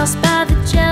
tossed by the jelly.